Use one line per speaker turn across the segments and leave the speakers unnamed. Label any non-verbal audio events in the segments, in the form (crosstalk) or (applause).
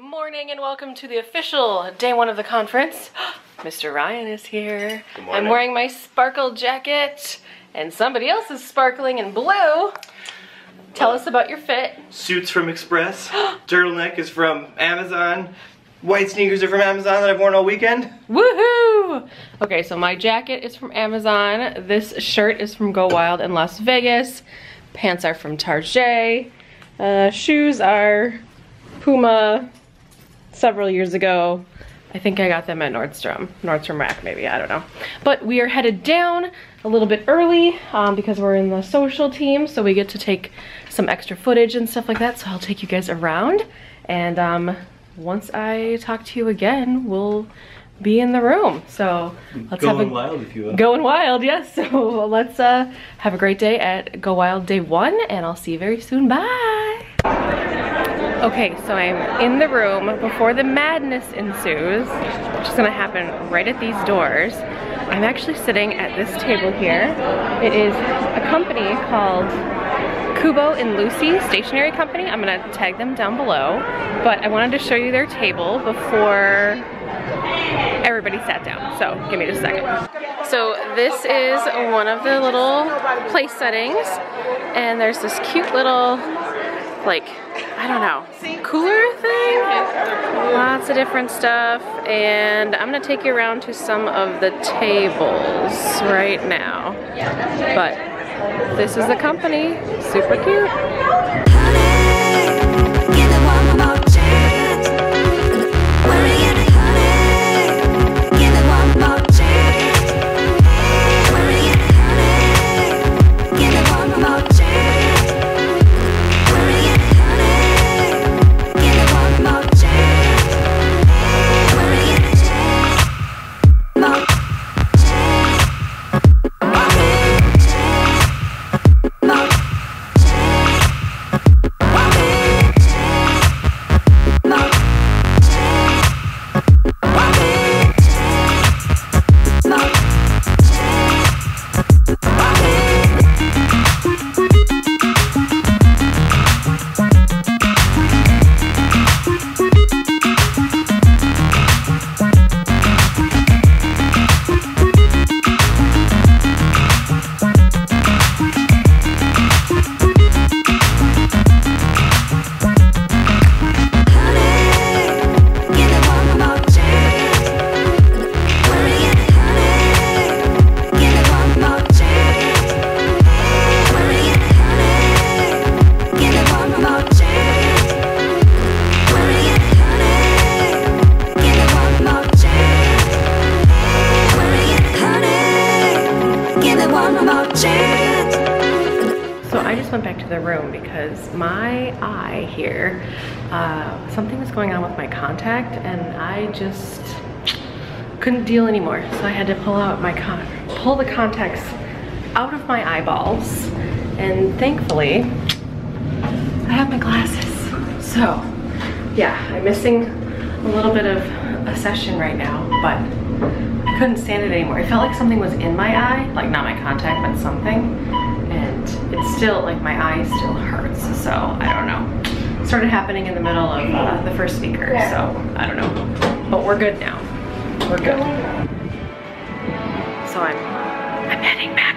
morning and welcome to the official day one of the conference. (gasps) Mr. Ryan is here.
Good morning.
I'm wearing my sparkle jacket and somebody else is sparkling in blue. Tell us about your fit.
Suits from Express. (gasps) Turtleneck is from Amazon. White sneakers are from Amazon that I've worn all weekend.
Woohoo! Okay, so my jacket is from Amazon. This shirt is from Go Wild in Las Vegas. Pants are from Target. Uh, shoes are Puma several years ago. I think I got them at Nordstrom, Nordstrom Rack maybe, I don't know. But we are headed down a little bit early um, because we're in the social team, so we get to take some extra footage and stuff like that. So I'll take you guys around and um, once I talk to you again, we'll be in the room. So let's have a
wild if you will.
going wild, yes. (laughs) So let's uh, have a great day at Go Wild Day One, and I'll see you very soon. Bye. Okay, so I'm in the room before the madness ensues, which is gonna happen right at these doors. I'm actually sitting at this table here. It is a company called Kubo and Lucy Stationery Company. I'm gonna tag them down below, but I wanted to show you their table before everybody sat down. So give me just a second. So this is one of the little place settings, and there's this cute little, like, I don't know, cooler thing. Lots of different stuff, and I'm gonna take you around to some of the tables right now. But this is the company, super cute. Eye here, uh, something was going on with my contact and I just couldn't deal anymore. So I had to pull out my con pull the contacts out of my eyeballs. And thankfully, I have my glasses. So yeah, I'm missing a little bit of a session right now, but I couldn't stand it anymore. It felt like something was in my eye, like not my contact, but something. It's still, like my eye still hurts, so I don't know. It started happening in the middle of uh, the first speaker, so I don't know. But we're good now. We're good. So I'm, I'm heading back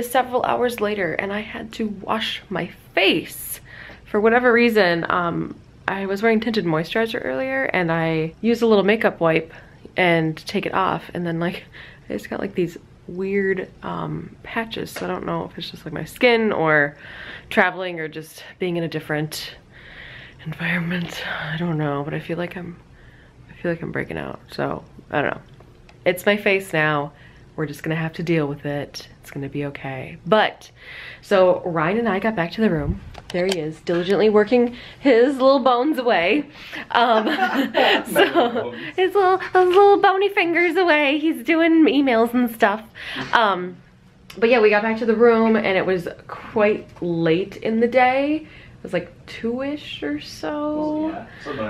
is several hours later and I had to wash my face. For whatever reason, um, I was wearing tinted moisturizer earlier and I used a little makeup wipe and take it off and then like, (laughs) I just got like these weird um, patches. So I don't know if it's just like my skin or traveling or just being in a different environment. I don't know, but I feel like I'm, I feel like I'm breaking out. So I don't know. It's my face now. We're just gonna have to deal with it. It's gonna be okay. But, so Ryan and I got back to the room. There he is, diligently working his little bones away. Um, (laughs) so, his little, his little bony fingers away. He's doing emails and stuff. Um, but yeah, we got back to the room and it was quite late in the day. It was like two-ish or so.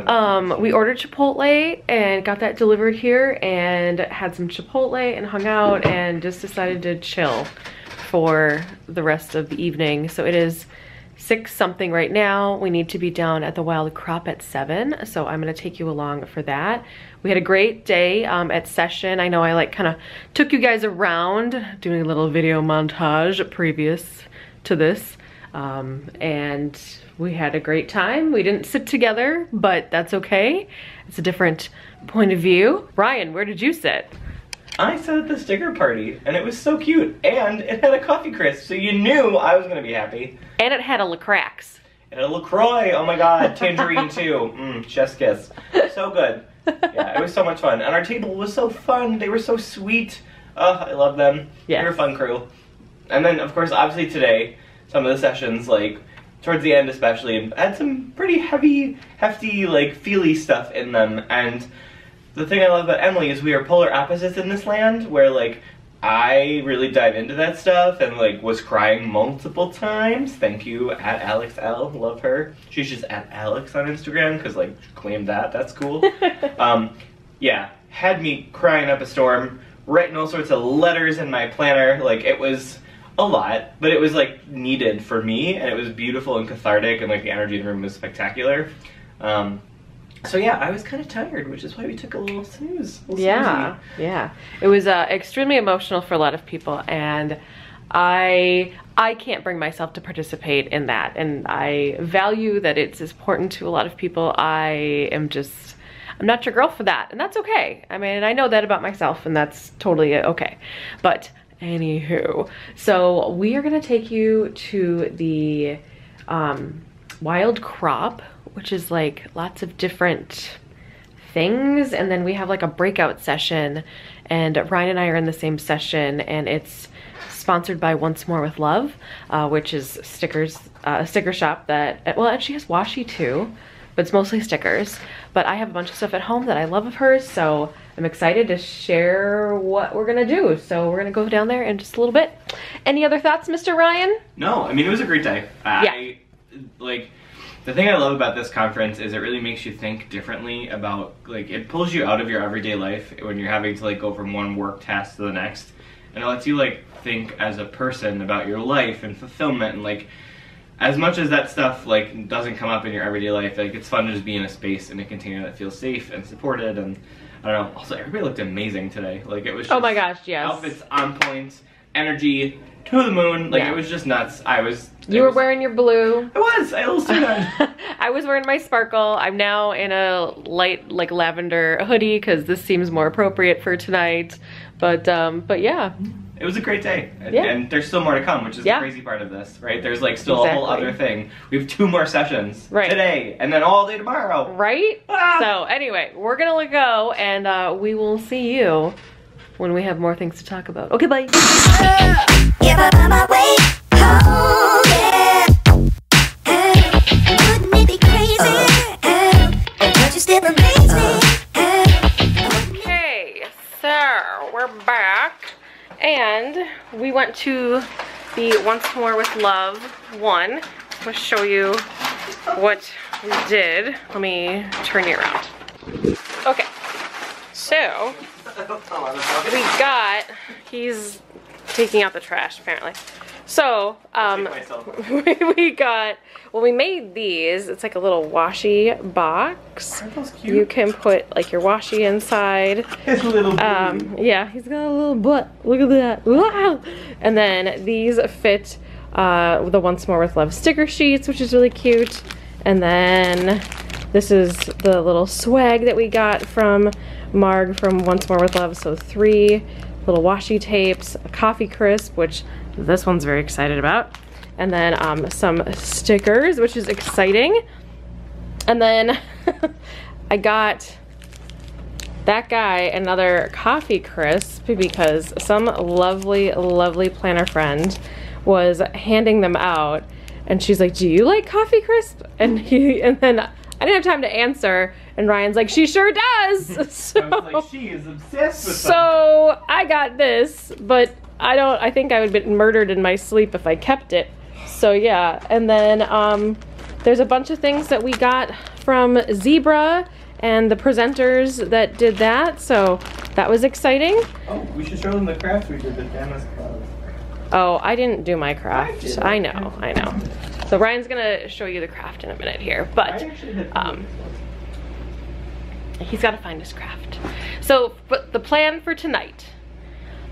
Um, we ordered Chipotle and got that delivered here and had some Chipotle and hung out and just decided to chill for the rest of the evening. So it is six something right now. We need to be down at the Wild Crop at seven. So I'm gonna take you along for that. We had a great day um, at session. I know I like kind of took you guys around doing a little video montage previous to this. Um, and we had a great time. We didn't sit together, but that's okay. It's a different point of view. Ryan, where did you sit?
I sat at the sticker party, and it was so cute, and it had a coffee crisp, so you knew I was gonna be happy.
And it had a Lacrax.
And a LaCroix, oh my god, tangerine (laughs) too. Mmm, chef's kiss. So good. Yeah, it was so much fun. And our table was so fun. They were so sweet. Oh, I love them.
Yes.
They're a fun crew. And then, of course, obviously today, some of the sessions, like, towards the end especially, and had some pretty heavy, hefty, like, feely stuff in them. And the thing I love about Emily is we are polar opposites in this land, where, like, I really dive into that stuff and like was crying multiple times. Thank you at Alex L. Love her. She's just at Alex on Instagram because like she claimed that. That's cool. (laughs) um, yeah, had me crying up a storm, writing all sorts of letters in my planner. Like it was a lot, but it was like needed for me, and it was beautiful and cathartic, and like the energy in the room was spectacular. Um, so yeah, I was kind of tired, which is why we took a little snooze. a little
Yeah, yeah. It was uh, extremely emotional for a lot of people, and I I can't bring myself to participate in that, and I value that it's important to a lot of people. I am just I'm not your girl for that, and that's okay. I mean, I know that about myself, and that's totally okay. But anywho, so we are gonna take you to the um, Wild Crop, which is like lots of different things and then we have like a breakout session and Ryan and I are in the same session and it's sponsored by Once More with Love uh, which is stickers uh, a sticker shop that well actually has washi too but it's mostly stickers but I have a bunch of stuff at home that I love of hers so I'm excited to share what we're gonna do so we're gonna go down there in just a little bit any other thoughts Mr. Ryan
No, I mean it was a great day. I like the thing I love about this conference is it really makes you think differently about like it pulls you out of your everyday life when you're having to like go from one work task to the next. And it lets you like think as a person about your life and fulfillment and like as much as that stuff like doesn't come up in your everyday life, like it's fun to just be in a space in a container that feels safe and supported and I don't know. Also everybody looked amazing today. Like it was just
Oh my gosh, yes.
outfits on point, energy to the moon. Like
Yeah.
it was just nuts. I was.
you were
was-
wearing your blue
I was. I that. (laughs)
I was wearing my sparkle. I'm now in a light like lavender hoodie because this seems more appropriate for tonight. But um, but yeah,
It was a great day, and,
Yeah.
and there's still more to come, which is
Yeah.
the crazy part of this, right? There's like still a whole other thing. We have two more sessions
Right.
today, and then all day tomorrow.
right?
Ah!
So anyway, we're gonna let go and uh, we will see you when we have more things to talk about. Okay, bye. And we went to the Once More with Love one. Let's show you what we did. Let me turn you around. Okay, so (laughs) we got, he's taking out the trash apparently. So, um, (laughs) we got, well, we made these. It's like a little washi box.
Aren't those
You can put like your washi inside.
His little.
Um, yeah, he's got a little butt. Look at that. Wow. And then these fit uh, the Once More with Love sticker sheets, which is really cute. And then this is the little swag that we got from Marg from Once More with Love. So three little washi tapes, a coffee crisp, which this one's very excited about. And then um, some stickers, which is exciting. And then (laughs) I got that guy another coffee crisp because some lovely, lovely planner friend was handing them out and she's like, Do you like coffee crisp? And he and then I didn't have time to answer and Ryan's like, She sure does. (laughs) so
I like, she is obsessed with
so I got this, but I don't I think I would have been murdered in my sleep if I kept it. So yeah, and then um there's a bunch of things that we got from Zebra and the presenters that did that, so that was exciting.
Oh, we should show them the crafts we did at Emma's Club.
Oh, I didn't do my craft.
did.
I know, I know. So Ryan's gonna show you the craft in a minute here, but um, he's got to find his craft. So, but the plan for tonight.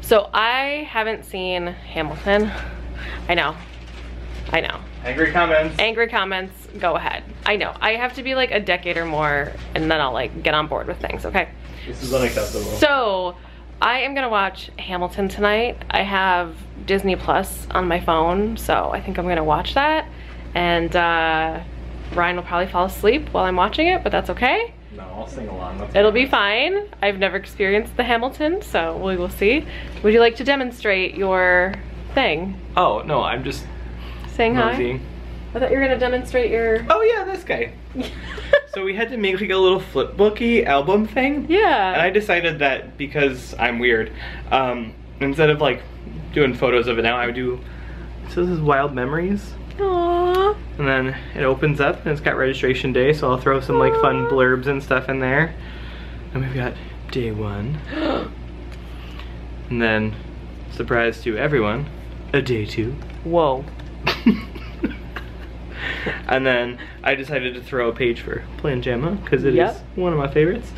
So I haven't seen Hamilton. I know, I know.
angry comments.
Angry comments, go ahead. I know. I have to be like a decade or more, and then I'll like get on board with things. Okay.
This is unacceptable.
So, I am gonna watch Hamilton tonight. I have Disney Plus on my phone, so I think I'm gonna watch that. And uh, Ryan will probably fall asleep while I'm watching it, but that's okay.
no, I'll sing along. That's
It'll be fine. I've never experienced the Hamilton, so we will see. Would you like to demonstrate your thing?
Oh no, I'm just
Saying hi. I thought you were gonna demonstrate your.
Oh yeah, this guy. (laughs) So we had to make like a little flipbooky album thing. Yeah. And I decided that because I'm weird, um, instead of like doing photos of it now, I would do. So this is Wild Memories,
Aww.
and then it opens up and it's got registration day, so I'll throw some like fun blurbs and stuff in there. And we've got day one, and then surprise to everyone, a day two.
Whoa. (laughs)
and then I decided to throw a page for Plan Jamma because it is
Yep.
one of my favorites.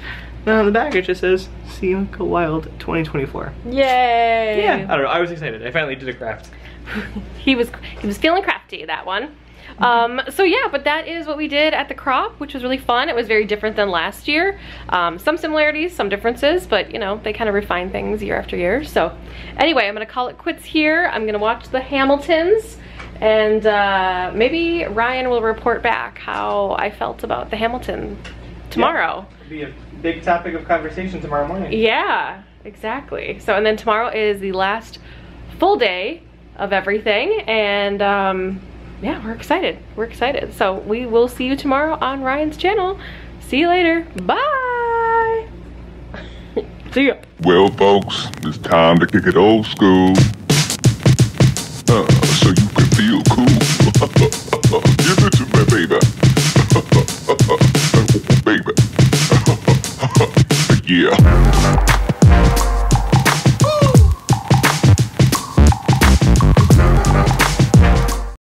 Then on the back it just says "See You Wild 2024."
Yay.
Yeah, I don't know. I was excited. I finally did a craft. (laughs)
he was he was feeling crafty that one. Um so yeah but that is what we did at the crop which was really fun. It was very different than last year. Um some similarities some differences but you know they kind of refine things year after year. So anyway i'm gonna call it quits here. I'm gonna watch the hamiltons and uh maybe ryan will report back how i felt about the hamilton tomorrow.
It'll be a big topic of conversation tomorrow morning.
yeah, exactly. So, and then tomorrow is the last full day of everything, and um, yeah, we're excited. We're excited. So, we will see you tomorrow on Ryan's channel. See you later. Bye. (laughs) see ya.
Well, folks, it's time to kick it old school. Uh, so you